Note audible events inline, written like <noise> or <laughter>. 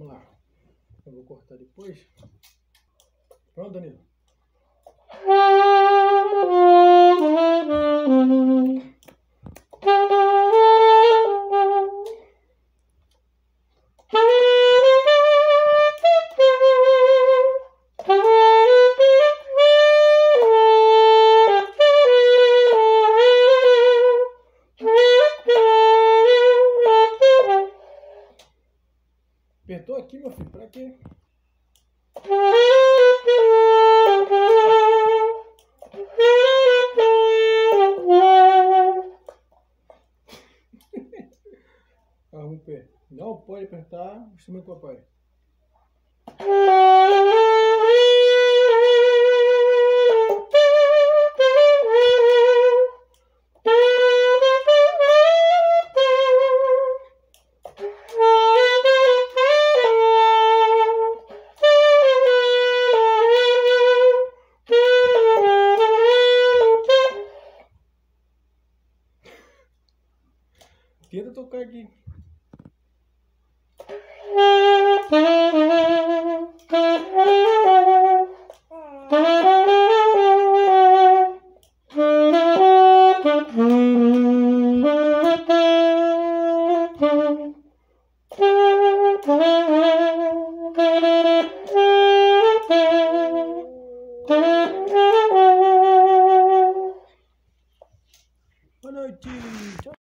Vamos lá. Eu vou cortar depois. Pronto, Danilo? Apertou aqui, meu filho, pra quê? <laughs> Arruma o pé. Não pode apertar o instrumento do papai. Tira tocar aqui. Boa